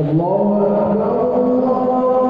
الله أكبر.